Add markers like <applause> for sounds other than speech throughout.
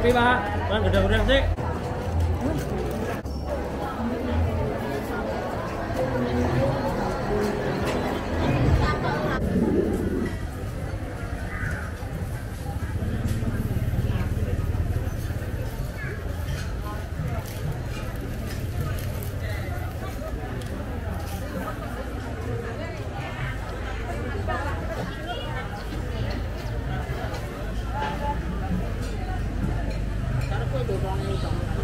Tapi Pak, Bang gedang-gedang sih. Rapi,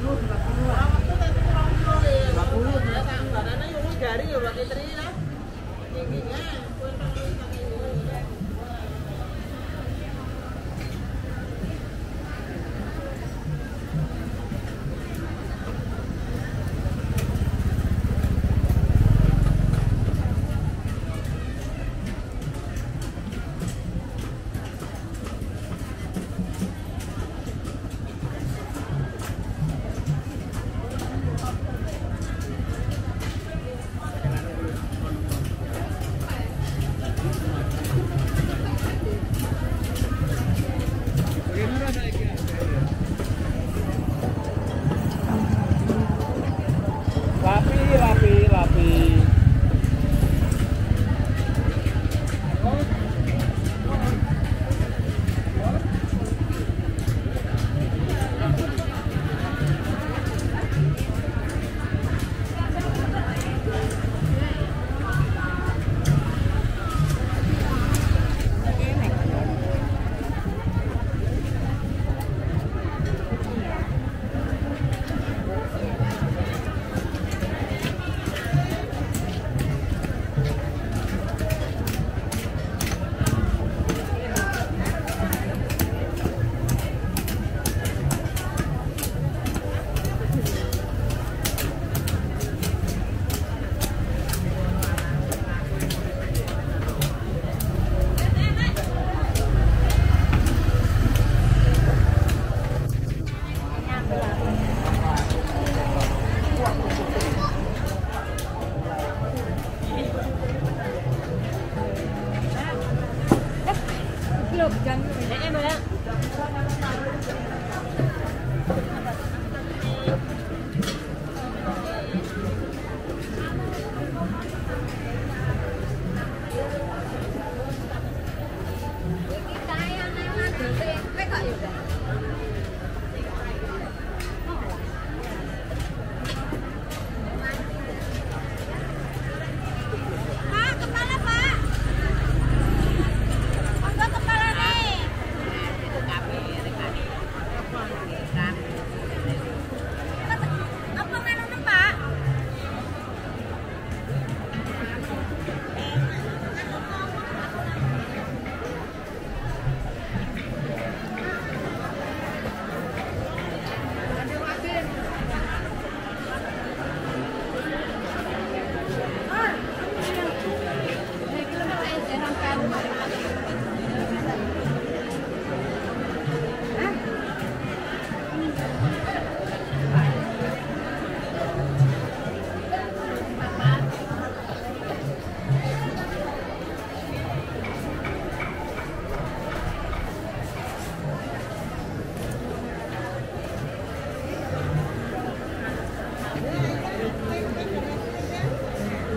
Ну, да, да, да.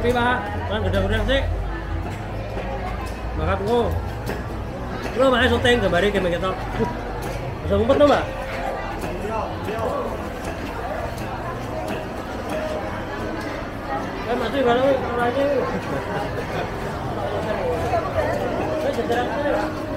Pi Pak, Mang gedang-gedang sih. Makat ngo. Lo mah syuting kembali ke kita. Bisa ngumpet no, Mbak? Eh, masih orangnya. <laughs> Eh, jederak saya. Basah